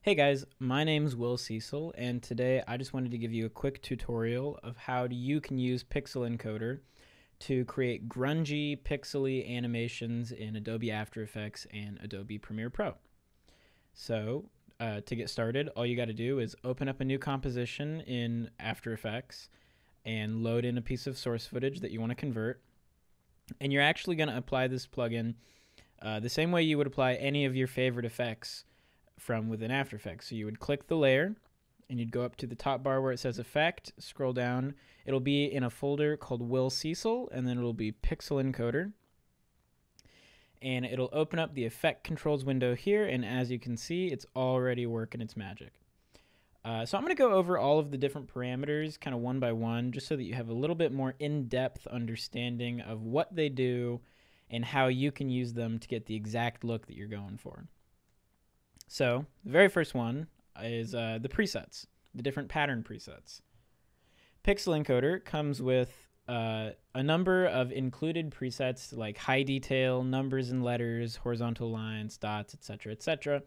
Hey guys, my name's Will Cecil, and today I just wanted to give you a quick tutorial of how you can use Pixel Encoder to create grungy, pixely animations in Adobe After Effects and Adobe Premiere Pro. So, uh, to get started, all you got to do is open up a new composition in After Effects and load in a piece of source footage that you want to convert. And you're actually going to apply this plugin uh, the same way you would apply any of your favorite effects from within After Effects. So you would click the layer and you'd go up to the top bar where it says Effect, scroll down. It'll be in a folder called Will Cecil, and then it'll be Pixel Encoder. And it'll open up the Effect Controls window here, and as you can see, it's already working its magic. Uh, so I'm going to go over all of the different parameters kind of one by one, just so that you have a little bit more in-depth understanding of what they do and how you can use them to get the exact look that you're going for. So the very first one is uh, the presets, the different pattern presets. Pixel Encoder comes with uh, a number of included presets like high detail, numbers and letters, horizontal lines, dots, etc., etc.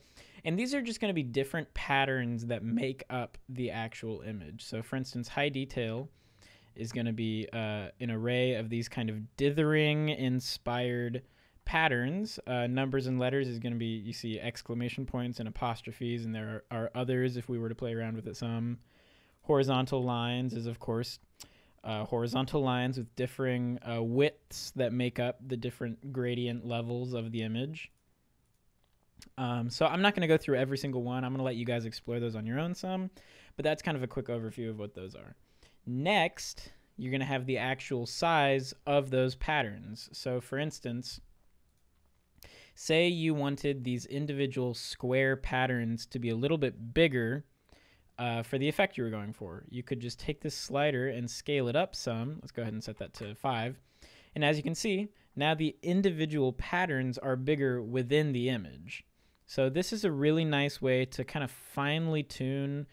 And these are just going to be different patterns that make up the actual image. So, for instance, high detail is going to be uh, an array of these kind of dithering inspired patterns. Uh, numbers and letters is going to be, you see exclamation points and apostrophes, and there are, are, others if we were to play around with it some. Horizontal lines is, of course, uh, horizontal lines with differing uh, widths that make up the different gradient levels of the image. Um, so I'm not going to go through every single one. I'm going to let you guys explore those on your own some, but that's kind of a quick overview of what those are. Next, you're going to have the actual size of those patterns. So for instance, say you wanted these individual square patterns to be a little bit bigger uh, for the effect you were going for. You could just take this slider and scale it up some. Let's go ahead and set that to 5. And as you can see, now the individual patterns are bigger within the image. So this is a really nice way to kind of finely tune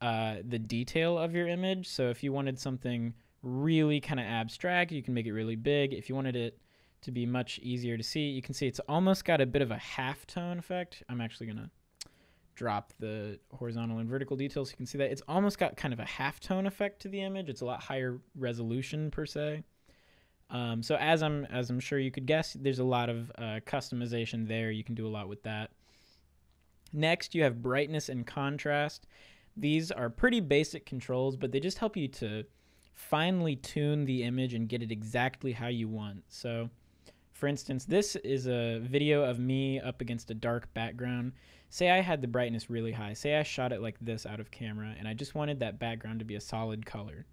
uh, the detail of your image. So if you wanted something really kind of abstract, you can make it really big. If you wanted it to be much easier to see. You can see it's almost got a bit of a half tone effect. I'm actually going to drop the horizontal and vertical details you can see that. It's almost got kind of a half tone effect to the image. It's a lot higher resolution per se. Um, so as I'm as I'm sure you could guess, there's a lot of uh, customization there. You can do a lot with that. Next, you have brightness and contrast. These are pretty basic controls, but they just help you to finely tune the image and get it exactly how you want. So for instance, this is a video of me up against a dark background. Say I had the brightness really high. Say I shot it like this out of camera and I just wanted that background to be a solid color.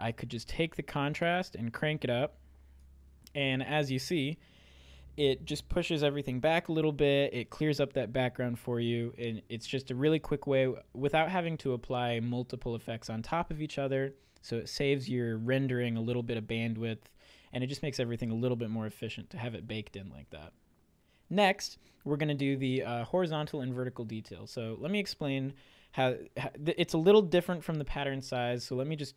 I could just take the contrast and crank it up. And as you see, it just pushes everything back a little bit. It clears up that background for you. And it's just a really quick way without having to apply multiple effects on top of each other. So it saves your rendering a little bit of bandwidth and it just makes everything a little bit more efficient to have it baked in like that. Next, we're going to do the uh, horizontal and vertical detail. So let me explain how, how it's a little different from the pattern size. So let me just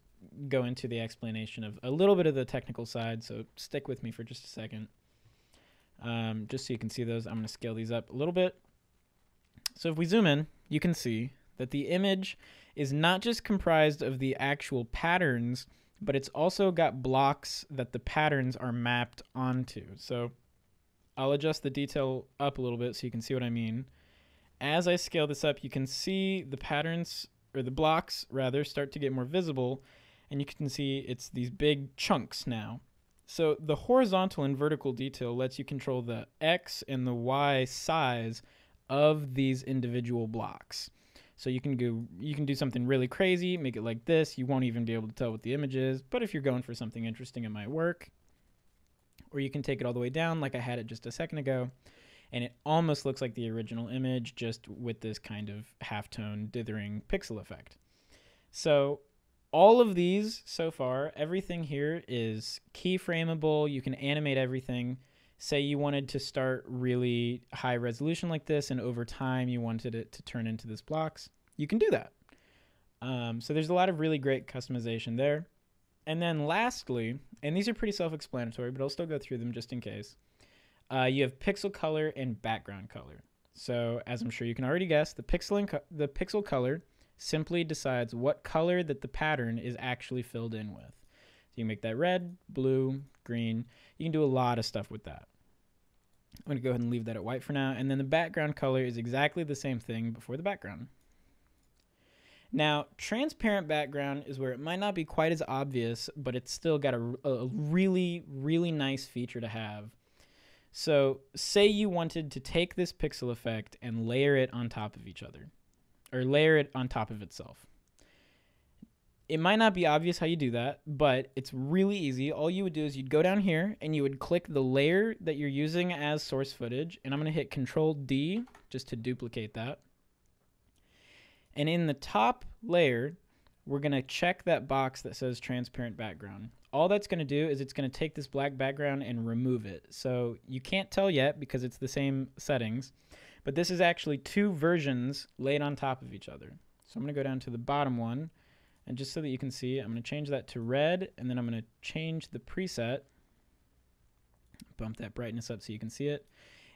go into the explanation of a little bit of the technical side. So stick with me for just a second. Um, just so you can see those, I'm going to scale these up a little bit. So if we zoom in, you can see that the image is not just comprised of the actual patterns but it's also got blocks that the patterns are mapped onto. So I'll adjust the detail up a little bit so you can see what I mean. As I scale this up, you can see the patterns, or the blocks rather, start to get more visible, and you can see it's these big chunks now. So the horizontal and vertical detail lets you control the X and the Y size of these individual blocks. So you can go, you can do something really crazy, make it like this. You won't even be able to tell what the image is. But if you're going for something interesting, it might work. Or you can take it all the way down, like I had it just a second ago, and it almost looks like the original image, just with this kind of halftone dithering pixel effect. So all of these so far, everything here is keyframeable. You can animate everything say you wanted to start really high resolution like this and over time you wanted it to turn into this blocks, you can do that. Um, so there's a lot of really great customization there. And then lastly, and these are pretty self-explanatory, but I'll still go through them just in case. Uh, you have pixel color and background color. So as I'm sure you can already guess, the pixel the pixel color simply decides what color that the pattern is actually filled in with. You make that red, blue, green. You can do a lot of stuff with that. I'm going to go ahead and leave that at white for now. And then the background color is exactly the same thing before the background. Now, transparent background is where it might not be quite as obvious, but it's still got a, a really, really nice feature to have. So, say you wanted to take this pixel effect and layer it on top of each other, or layer it on top of itself. It might not be obvious how you do that, but it's really easy. All you would do is you'd go down here and you would click the layer that you're using as source footage, and I'm going to hit Control D just to duplicate that. And in the top layer, we're going to check that box that says transparent background. All that's going to do is it's going to take this black background and remove it. So you can't tell yet because it's the same settings, but this is actually two versions laid on top of each other. So I'm going to go down to the bottom one, and just so that you can see, I'm going to change that to red, and then I'm going to change the preset, bump that brightness up so you can see it.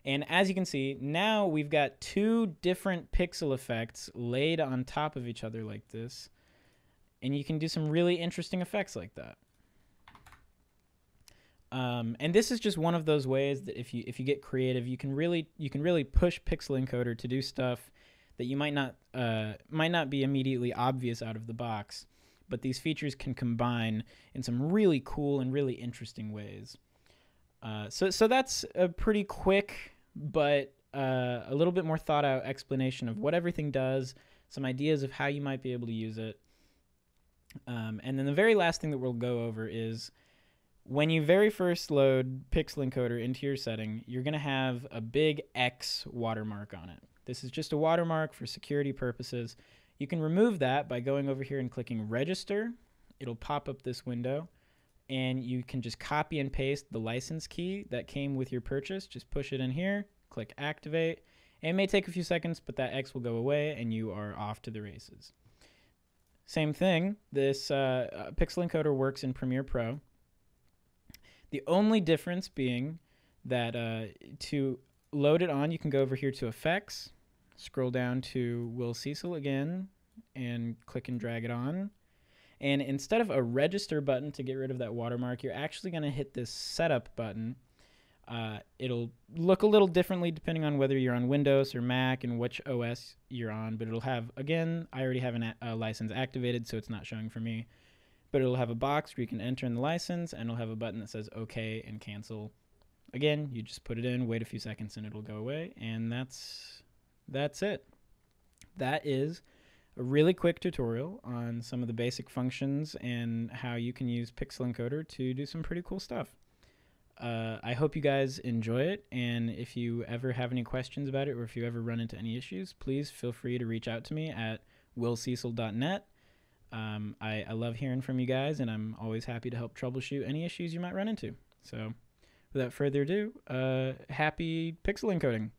And as you can see, now we've got two different pixel effects laid on top of each other like this. And you can do some really interesting effects like that. Um, and this is just one of those ways that if you if you get creative, you can really you can really push Pixel Encoder to do stuff that you might not uh, might not be immediately obvious out of the box, but these features can combine in some really cool and really interesting ways. Uh, so so that's a pretty quick but uh, a little bit more thought out explanation of what everything does, some ideas of how you might be able to use it. Um, and then the very last thing that we'll go over is when you very first load Pixel Encoder into your setting, you're going to have a big X watermark on it. This is just a watermark for security purposes. You can remove that by going over here and clicking register. It'll pop up this window and you can just copy and paste the license key that came with your purchase. Just push it in here, click activate. It may take a few seconds, but that X will go away and you are off to the races. Same thing, this uh, uh Pixel Encoder works in Premiere Pro. The only difference being that uh, to load it on, you can go over here to Effects, scroll down to Will Cecil again, and click and drag it on. And instead of a register button to get rid of that watermark, you're actually going to hit this setup button. Uh, it'll look a little differently depending on whether you're on Windows or Mac and which OS you're on, but it'll have, again, I already have a uh, license activated, so it's not showing for me. But it'll have a box where you can enter in the license, and it'll have a button that says OK and cancel. Again, you just put it in, wait a few seconds, and it'll go away, and that's that's it. That is a really quick tutorial on some of the basic functions and how you can use Pixel Encoder to do some pretty cool stuff. Uh, I hope you guys enjoy it, and if you ever have any questions about it or if you ever run into any issues, please feel free to reach out to me at willcecil.net. Um, I, I love hearing from you guys, and I'm always happy to help troubleshoot any issues you might run into. So, without further ado, uh, happy pixel encoding.